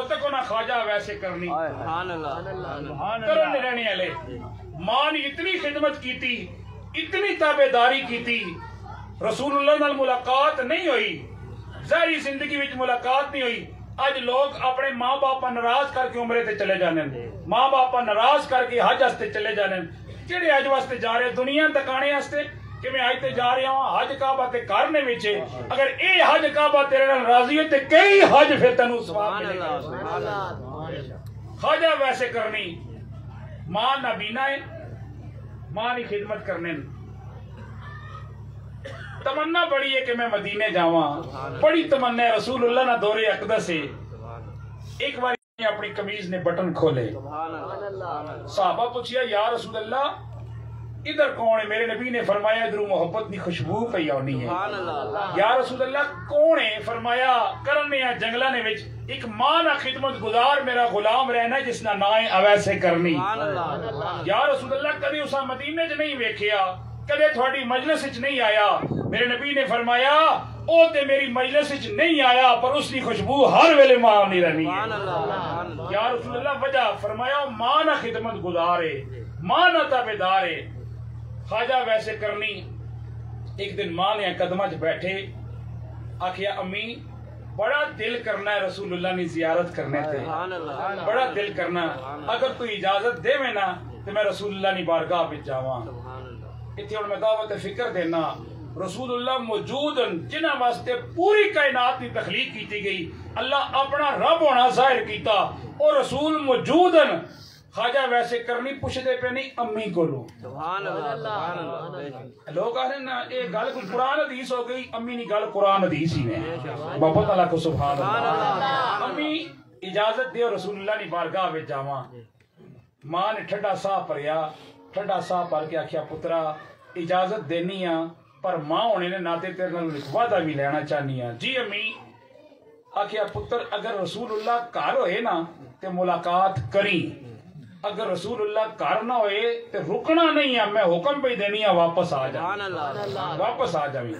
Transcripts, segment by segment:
उतक ना ख्वाजा वैसे करनी रहने वाले माँ ने इतनी खिदमत की इतनी ताबेदारी की रसूलुल्लाह मुलाकात नहीं हुई सारी ज़िंदगी मुलाकात नहीं हुई अज लोग अपने माँ बाप नाराज़ करके उमरे ते चले जाने माँ बाप नाराज़ करके हज वास्ते चले जाने जेडे हज वास्ते जा रहे दुनिया तकाने वास्ते ਵਾਸਤੇ ਜਾ ਰਹੇ ਦੁਨੀਆ ਤਕਾਣੇ ਵਾਸਤੇ ਕਿ ਮੈਂ ਅੱਜ ਤੇ ਜਾ ਰਿਹਾ ਹਾਂ ਹਜ ਕਾਬਾ ਤੇ ਕਰਨੇ ਵਿੱਚ ਹੈ। ਅਗਰ ਇਹ ਹਜ ਕਾਬਾ ਤੇਰੇ ਨਾਲ ਰਾਜ਼ੀ ਹੈ ਤੇ ਕਈ ਹਜ ਫਿਰ ਤੈਨੂੰ ਸਵਾਬ सुभान ਮਿਲੇਗਾ अल्लाह सुभान अल्लाह ਖਾਜਾ ਵੈਸੇ ਕਰਨੀ ਮਾਂ ਨਬੀਨਾ ਹੈ ਮਾਂ ਦੀ ਖਿਦਮਤ ਕਰਨੇ ਨੂੰ। ਤਮੰਨਾ ਬੜੀ ਹੈ ਕਿ ਮੈਂ ਮਦੀਨੇ ਜਾਵਾਂ ਬੜੀ ਤਮੰਨਾ ਹੈ ਰਸੂਲullah ਨਾ ਦੌਰੇ ਅਕਦਸ ਹੈ ਇੱਕ ਵਾਰੀ ਆਪਣੀ ਕਮੀਜ਼ ਨੇ ਬਟਨ ਖੋਲੇ सुभान अल्लाह साहबा पूछिया या रसूल अल्लाह इधर कौन है? मेरे नबी ने फरमाया इधर मोहब्बत की खुशबू पई आनी है। या रसूल अल्लाह कौन है? फरमाया करने आ जंगला ने विच एक माँ ना खिदमत गुजार मेरा गुलाम रहना जिसना ना है अवैसे करनी। या रसूल अल्लाह कभी उसा मदीने च नहीं वेखिया कदे थोड़ी मजलिस च नहीं आया। मेरे नबी ने फरमाया ओ ते मेरी मजलिस च नहीं आया पर उसकी खुशबू हर वेले माँ नहीं रहनी है। सुभान अल्लाह अल्लाह वजह फरमाया माँ ना खिदमत गुजारे माँ ना ताबेदार है। खाजा वैसे करनी। एक दिन माँ ने कदम च बैठे आखिया अम्मी बड़ा दिल करना है रसूलुल्लाह ने जियारत करने थे बड़ा दिल करना। अगर तू इजाज़त देवे ना तो मैं रसूलुल्लाह की बारगाह में जावा। इतने हम मैं दावत फ़िक्र देना रसूलुल्लाह मौजूद जिन्हों वास्ते पूरी कायनात की तखलीक की गई। अल्लाह अपना रब होना ज़ाहिर किया और रसूल मौजूद खाजा वैसे करनी पुछते पे नहीं अम्मी को लोग आ रहे ना ये गल कुरान अधीस हो गई अम्मी नी गल कुरान अधीस ही ने। बाबा तला को सुभान अल्लाह अम्मी इजाज़त दे रसूलुल्लाह नी बारगाह में जावा। माँ ने ठंडा साह भरिया ठंडा साह भर के आखिया पुत्रा इजाज़त देनी आ पर माँ होने ने नाते तेरे नाल वादा भी लेना चाहनी आ। जी अम्मी आखिया पुत्र अगर रसूलुल्लाह घर होए ना ते मुलाकात करी। अगर रसूलुल्लाह कारना होए तो रुकना नहीं है मैं हुक्म पे देनी है वापस आ जा वापस आ जावी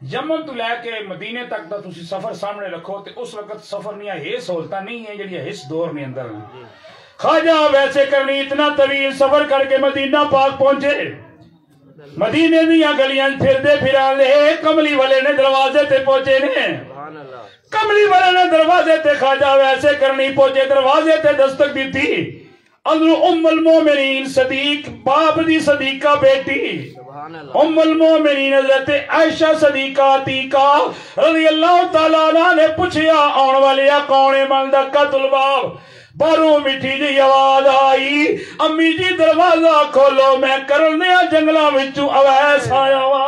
यमन तो लैके मदीने तक का सफ़र सामने रखो तो उस वक्त सफ़र नहीं है ये सहूलता नहीं है जी इस दौर ने अंदर खाजा वैसे करनी इतना तवील सफ़र करके मदीना पाक पहुँचे। मदीने दिया गलियाँ फिरदे फिरा कमली वाले ने दरवाजे ते पहुँचे ने। कमली वाले ने दरवाजे ते खाजा वैसे करनी पहुँचे दरवाजे ते दस्तक दी थी अंदर उम्मल मोमिनीन सदीक बाप दी सदीका बेटी। उम्मल मोमिनीन हज़रत आयशा सदीका तीका रज़ी अल्लाह तआला ने पूछया आने वाले कौन है? मन दा बाप बाहरों मिठी जी आवाज़ आई। अम्मी जी, दरवाज़ा खोलो, मैं करन जंगलां विचों अवैस आया वा।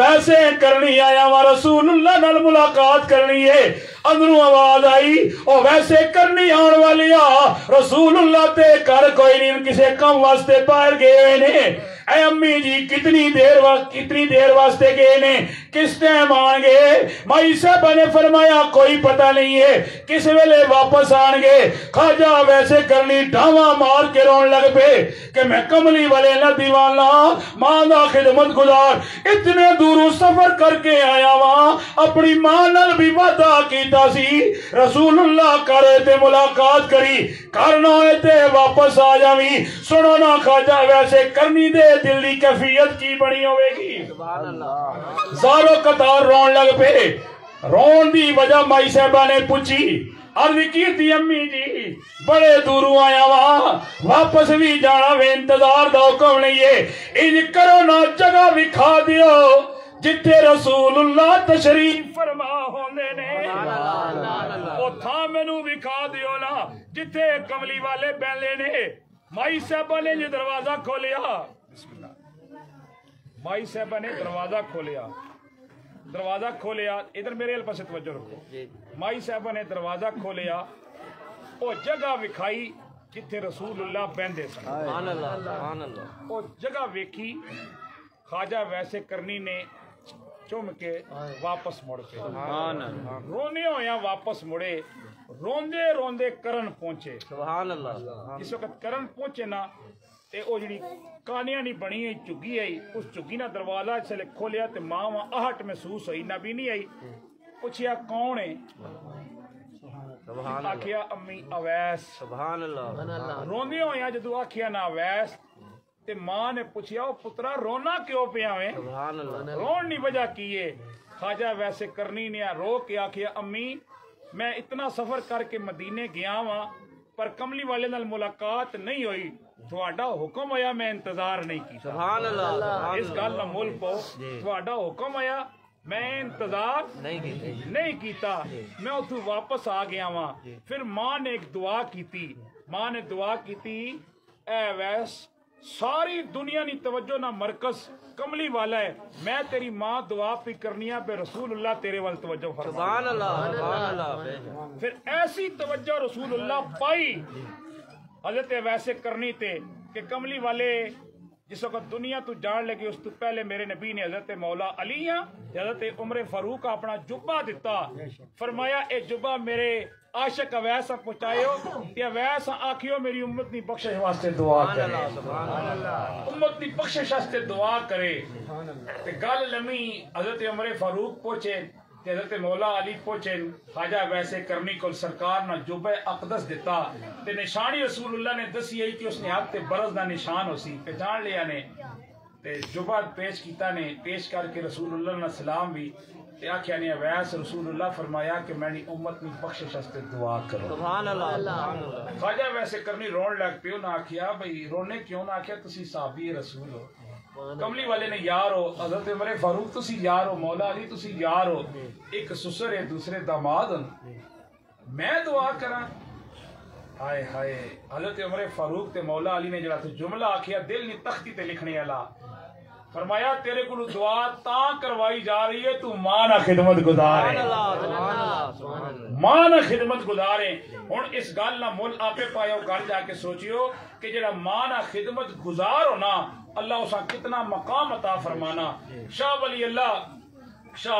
ऐसे करनी आया वा, रसूलुल्लाह नाल मुलाकात करनी है। अंदरों आवाज़ आई, ओ वैसे करनी आने वाली आ रसूलुल्लाह ते कर कोई नहीं किसे काम वास्ते बाहर गए हुए ने अम्मी जी, कितनी देर वास्ते कितनी देर वास्ते गए ने? किस टाइम आएँगे माई साहब ने फरमाया कोई पता नहीं है। किस वेले वापस आएँगे खाजा वैसे करनी ढावा मार के रोन लग पे कि मैं कमली वाले ना दीवाना। माँ दा खिदमत गुजार। इतने दूरों सफ़र करके आया वां। अपनी माँ नाल भी वादा कीता सी। रसूलुल्लाह करे ते मुलाकात करी। करना है ते वापस आ जावी। सुनो ना खाजा वैसे करनी दे दिल दी कैफियत की बनी सुभान अल्लाह। ਜ਼ਾਰੋ ਕਤਾਰ ਰੋਣ ਲੱਗ ਪਏ ਰੋਣ ਦੀ ਵਜ੍ਹਾ ਮਾਈ ਸਾਹਿਬਾ ਨੇ ਪੁੱਛੀ ਅਰਜ਼ ਕੀਤੀ ਅੰਮੀ ਜੀ ਬੜੇ ਦੂਰੋਂ ਆਇਆ ਵਾ ਵਾਪਸ ਵੀ ਜਾਣਾ ਵੇ ਇੰਤਜ਼ਾਰ ਦਾ ਹੁਕਮ ਲਈਏ ਇੰਜ ਕਰੋ ਨਾ ਜਗ੍ਹਾ ਵਿਖਾ ਦਿਓ ਜਿੱਥੇ ਰਸੂਲullah ਤਸ਼ਰੀਫ ਫਰਮਾ ਹੁੰਦੇ ਨੇ ਉਹ ਥਾਂ ਮੈਨੂੰ ਵਿਖਾ ਦਿਓ ਨਾ ਜਿੱਥੇ ਕਮਲੀ ਵਾਲੇ ਬੈਲੇ ਨੇ ਮਾਈ ਸਾਹਿਬਾ ਨੇ ਜੇ ਦਰਵਾਜ਼ਾ ਖੋਲਿਆ ਬਿਸਮਿਲ੍ਲਾ ਮਾਈ ਸਾਹਿਬਾ ਨੇ दरवाज़ा खोलिया इधर मेरे अल पास तवज्जो रखो। माई साहब ने दरवाज़ा खोलिया वो जगह विखाई जिथे रसूलुल्लाह बहंदे सन। जगह वेखी खाजा वैसे करनी ने चुम के वापस मुड़ के रोने हो या वापस मुड़े रोंदे रोंदे करण पहुँचे। इस वक्त करण पहुँचे ना ਰੋਂਦੇ ਰੋਂਦੇ ਕਰਨ ਪਹੁੰਚੇ सुभान अल्लाह ਇਸ ਵਕਤ ਕਰਨ ਪਹੁੰਚੇ ਨਾ ਤੇ ਉਹ ਜਿਹੜੀ ਕਾਨੀਆਂ ਨਹੀਂ ਬਣੀ ਹੋਈ ਝੁੱਗੀ ਆਈ ਉਸ ਝੁੱਗੀ ਨਾਲ ਦਰਵਾਜ਼ਾ ਇਸਲੇ ਖੋਲਿਆ ਤੇ ਮਾਂ ਵਾ ਆਹਟ ਮਹਿਸੂਸ ਹੋਈ ਨਬੀ ਨਹੀਂ ਆਈ ਪੁੱਛਿਆ ਕੌਣ ਹੈ ਆਖਿਆ ਅੰਮੀ ਅਵੈਸ सुभान अल्लाह ਰੋਂਦੇ ਹੋਇਆ ਜਦੋਂ ਆਖਿਆ ਨਾ ਅਵੈਸ ਤੇ ਮਾਂ ਨੇ ਪੁੱਛਿਆ ਉਹ ਪੁੱਤਰਾ ਰੋਣਾ ਕਿਉਂ ਪਿਆ ਵੇਂ सुभान अल्लाह ਰੋਣ ਦੀ ਵਜ੍ਹਾ ਕੀ ਏ ਖਾਜਾ ਵੈਸੇ ਕਰਨੀ ਨੇ ਆ ਰੋ ਕੇ ਆਖਿਆ ਅੰਮੀ ਮੈਂ ਇਤਨਾ ਸਫ਼ਰ ਕਰਕੇ ਮਦੀਨੇ ਗਿਆ ਵਾਂ ਪਰ ਕਮਲੀ ਵਾਲੇ ਨਾਲ ਮੁਲਾਕਾਤ ਨਹੀਂ ਹੋਈ ਤੁਹਾਡਾ ਹੁਕਮ ਆਇਆ ਮੈਂ ਇੰਤਜ਼ਾਰ ਨਹੀਂ ਕੀਤਾ सुभान अल्लाह सुभान ਇਸ ਗੱਲ ਦਾ ਮੁੱਲ ਪਾਓ ਤੁਹਾਡਾ ਹੁਕਮ ਆਇਆ ਮੈਂ ਇੰਤਜ਼ਾਰ नहीं की ਨਹੀਂ ਕੀਤਾ ਮੈਂ ਉੱਥੋਂ ਵਾਪਸ ਆ ਗਿਆ ਵਾਂ ਫਿਰ ਮਾਂ ਨੇ ਇੱਕ ਦੁਆ ਕੀਤੀ ਮਾਂ ਨੇ ਦੁਆ ਕੀਤੀ ਐ ਵੈਸ ਸਾਰੀ ਦੁਨੀਆ ਦੀ ਤਵੱਜੋ ਨਾ ਮਰਕਜ਼ ਕਮਲੀ ਵਾਲਾ ਹੈ ਮੈਂ ਤੇਰੀ ਮਾਂ ਦੁਆ ਵੀ ਕਰਨੀਆ ਬੇ ਰਸੂਲullah ਤੇਰੇ ਵੱਲ ਤਵੱਜੋ ਫਰਮਾ सुभान अल्लाह सुभान अल्लाह ਫਿਰ ਐਸੀ ਤਵੱਜੋ ਰਸੂਲullah ਪਾਈ हज़रत वैसे करनी थे कि कमली वाले जिस वक्त दुनिया तू जान लगी, उस तो पहले मेरे नबी ने हज़रत मौला अली या हज़रत उमर फारूक अपना जुब्बा दिता। फरमाया, ए जुब्बा मेरे आशक अवैस पहुंचायो ते अवैस आखियो मेरी उम्मत नी बख्शिश वास्ते दुआ करे। उम्मत नी बख्शिश वास्ते दुआ करे। ते गल लमी हज़रत उम्र फारूक पहुँचे। हज़रत मौला अली पहुँचे खाजा वैसे करनी को सरकार ना जुबे अकदस दिता। ते निशानी रसूल अल्लाह ने दसी आई कि उसने हाथ ते बरस दा निशान हो सी पहचान लिया ने। ते जुबा पेश किया ने। पेश करके रसूल अल्लाह ने सलाम भी। ते आख्या ने वैस रसूलुल्लाह फरमाया कि मैंने उम्मत में बख्शिश वास्ते दुआ करो। सुभान अल्लाह खाजा वैसे करनी रोन लग पियो ना आख्या भाई रोने क्यों ना आख्या? तुसी साहबी रसूल हो। ਕਮਲੀ ਵਾਲੇ ਨੇ ਯਾਰ ਹੋ ਹਜ਼ਰਤ ਉਮਰ ਫਾਰੂਕ ਤੁਸੀਂ ਯਾਰ ਹੋ ਮੌਲਾ ਅਲੀ ਤੁਸੀਂ ਯਾਰ ਹੋ ਇੱਕ ਸੁਸਰ ਹੈ ਦੂਸਰੇ ਦਾਮਾਦ ਹਨ ਮੈਂ ਦੁਆ ਕਰਾਂ ਹਾਏ ਹਾਏ ਹਜ਼ਰਤ ਉਮਰ ਫਾਰੂਕ ਤੇ ਮੌਲਾ ਅਲੀ ਨੇ ਜਿਹੜਾ ਤੇ ਜੁਮਲਾ ਆਖਿਆ ਦਿਲ ਦੀ ਤਖਤੀ ਤੇ ਲਿਖਣੇ ਵਾਲਾ ਫਰਮਾਇਆ ਤੇਰੇ ਕੋਲ ਦੁਆ ਤਾਂ ਕਰਵਾਈ ਜਾ ਰਹੀ ਹੈ ਤੂੰ ਮਾਂ ਨਾਲ ਖਿਦਮਤ ਗੁਜ਼ਾਰ ਹੈ माँ खिदमत गुजारे। है हूँ इस गल ना मुल आपे पायो कल जाके सोचियो कि जरा माँ खिदमत गुजार होना अल्लाह उसका कितना मकाम अता फरमाना। शाह वली अल्लाह, शाह